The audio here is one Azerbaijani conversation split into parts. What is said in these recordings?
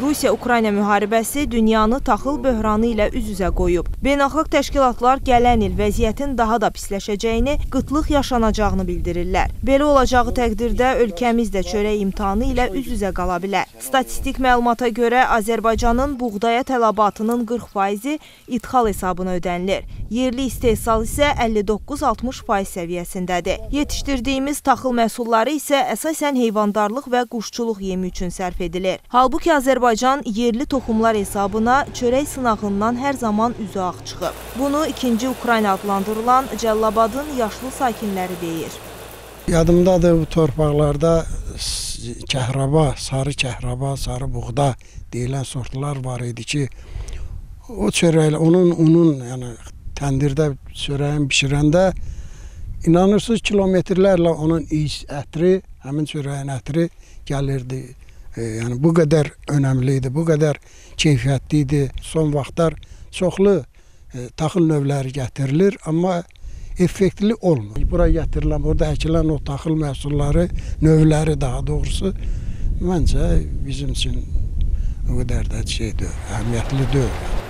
Rusiya-Ukrayna müharibəsi dünyanı taxıl böhranı ilə üz-üzə qoyub. Beynəlxalq təşkilatlar gələn il vəziyyətin daha da pisləşəcəyini, qıtlıq yaşanacağını bildirirlər. Belə olacağı təqdirdə ölkəmiz də çörək imtahanı ilə üz-üzə qala bilər. Statistik məlumata görə Azərbaycanın buğdaya tələbatının 40%-i idxal hesabına ödənilir. Yerli istehsal isə 59-60% səviyyəsindədir. Yetişdirdiyimiz taxıl məhsulları isə əsasən heyvandarlıq və quşçuluq yemi üçün sərf edilir. Halbuki Azərbaycan yerli toxumlar hesabına çörək sınağından hər zaman üzü ağ çıxıb. Bunu 2-ci Ukrayna adlandırılan Cəllabadın yaşlı sakinləri deyir. Yadımdadır bu torpaqlarda kəhraba, sarı kəhraba, sarı buğda deyilən sortlar var idi ki, o çörəklə, onun unun, yəni təndirdə çörəyin bişirəndə inanırsınız kilometrlərlə onun iç ətri, həmin çörəyin ətri gəlirdi. E, yəni bu qədər önəmli idi, bu qədər keyfiyyətli idi. Son vaxtlar çoxlu e, taxıl növləri gətirilir, amma effektli olmur. Bura gətirilən, burada əkilən o taxıl məhsulları, növləri daha doğrusu məncə bizim üçün o qədər də şeydir, əhəmiyyətli deyil.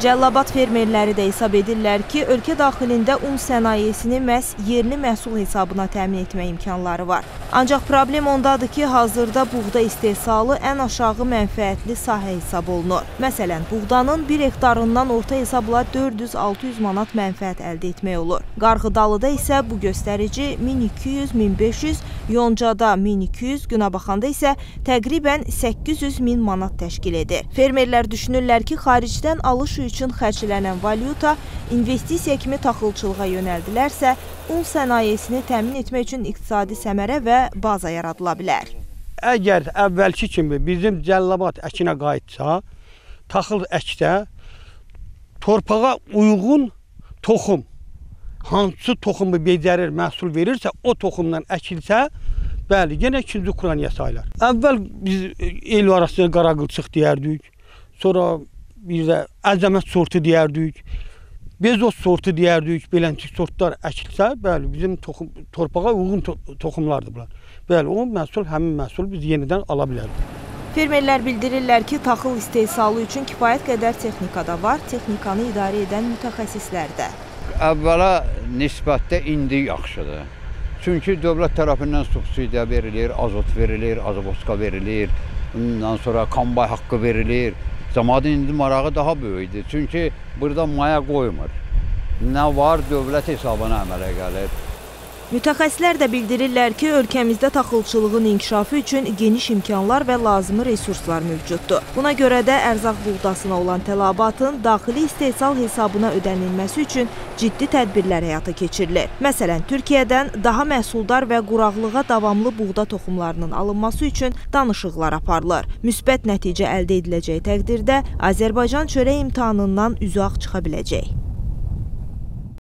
Cəllabad fermerləri də hesab edirlər ki, ölkə daxilində un sənayesini məhz yerli məhsul hesabına təmin etmə imkanları var. Ancaq problem ondadır ki, hazırda buğda istehsalı ən aşağı mənfəətli sahə hesab olunur. Məsələn, buğdanın 1 hektarından orta hesabla 400-600 manat mənfəət əldə etmək olur. Qarğıdalıda isə bu göstərici 1200-1500, Yoncada 1200, Günəbaxanda isə təqribən 800 min manat təşkil edir. Fermerlər düşünürlər ki, xaricdən alış üçün xərclənən valyuta investisiya kimi taxılçılığa yönəldilərsə, un sənayesini təmin etmək üçün iqtisadi səmərə və baza yaradıla bilər. Əgər əvvəlki kimi bizim cəllabat əkinə qayıtsa, taxıl əkdə torpağa uyğun toxum hansı toxumu becərir, məhsul verirsə, o toxumdan əkilsə, bəli, yenə ikinci Ukrayna sayılar. Əvvəl biz el arasında qaraqılçıq deyərdik. Sonra bir də əzəmət sortu deyərdik. Bezos sortu deyərdik, beləncik sortlar əkilsə, bəli, bizim toxum, torpağa uyğun to toxumlardır bunlar. Bəli, o məhsul, həmin məhsul biz yenidən ala bilərik. Fermerlər bildirirlər ki, taxıl istehsalı üçün kifayət qədər texnika da var, texnikanı idarə edən mütəxəssislər də. Əvvəla nisbətdə indi yaxşıdır. Çünki dövlət tərəfindən subsidiya verilir, azot verilir, azovoska verilir, ondan sonra kombay haqqı verilir. Cəmaatın indi marağı daha böyükdür. Çünki burada maya qoymur. Nə var dövlət hesabına əmələ gəlir. Mütəxəssislər də bildirirlər ki, ölkəmizdə taxılçılığın inkişafı üçün geniş imkanlar və lazımi resurslar mövcuddur. Buna görə də ərzaq buğdasına olan tələbatın daxili istehsal hesabına ödənilməsi üçün ciddi tədbirlər həyata keçirilir. Məsələn, Türkiyədən daha məhsuldar və quraqlığa davamlı buğda toxumlarının alınması üçün danışıqlar aparılır. Müsbət nəticə əldə ediləcəyi təqdirdə Azərbaycan çörək imtahanından üzü ağ çıxa biləcək.